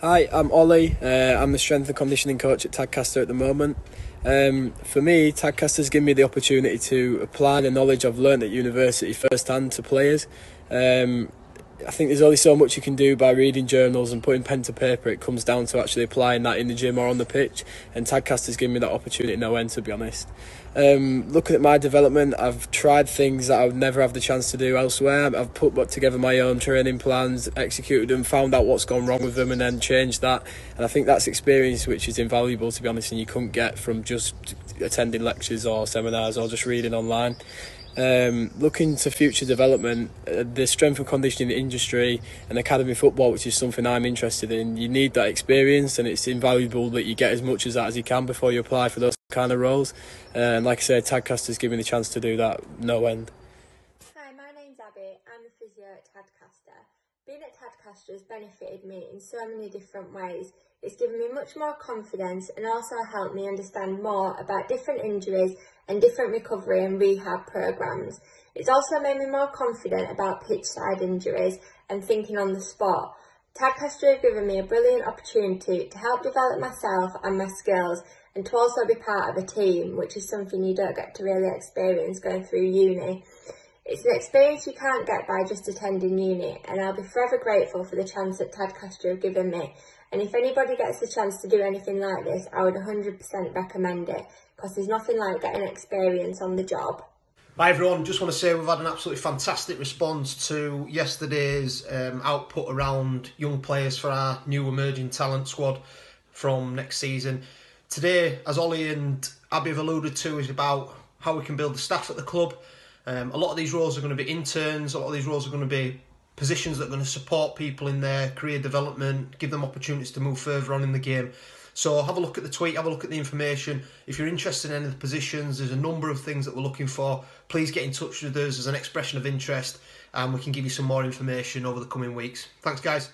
Hi, I'm Ollie. Uh, I'm the strength and conditioning coach at Tadcaster at the moment. Um, for me, Tadcaster's given me the opportunity to apply the knowledge I've learned at university firsthand to players. Um, I think there's only so much you can do by reading journals and putting pen to paper. It comes down to actually applying that in the gym or on the pitch. And Tadcaster's given me that opportunity no end, to be honest. Um, looking at my development, I've tried things that I would never have the chance to do elsewhere. I've put together my own training plans, executed them, found out what's gone wrong with them, and then changed that. And I think that's experience which is invaluable, to be honest, and you couldn't get from just attending lectures or seminars or just reading online. Um, looking to future development, uh, the strength and conditioning industry and academy football, which is something I'm interested in, you need that experience, and it's invaluable that you get as much as that as you can before you apply for those kind of roles. Uh, and like I said, Tadcaster's given me the chance to do that no end. Hi, my name's Abby. I'm a physio at Tadcaster. Being at Tadcaster has benefited me in so many different ways. It's given me much more confidence and also helped me understand more about different injuries and different recovery and rehab programs. It's also made me more confident about pitch side injuries and thinking on the spot. Tadcaster have given me a brilliant opportunity to help develop myself and my skills and to also be part of a team, which is something you don't get to really experience going through uni. It's an experience you can't get by just attending uni, and I'll be forever grateful for the chance that Tadcaster have given me. And if anybody gets the chance to do anything like this, I would 100% recommend it, because there's nothing like getting experience on the job. Hi everyone, just want to say we've had an absolutely fantastic response to yesterday's um, output around young players for our new emerging talent squad from next season. Today, as Ollie and Abby have alluded to, is about how we can build the staff at the club um, a lot of these roles are going to be interns, a lot of these roles are going to be positions that are going to support people in their career development, give them opportunities to move further on in the game. So have a look at the tweet, have a look at the information. If you're interested in any of the positions, there's a number of things that we're looking for. Please get in touch with us as an expression of interest and we can give you some more information over the coming weeks. Thanks guys.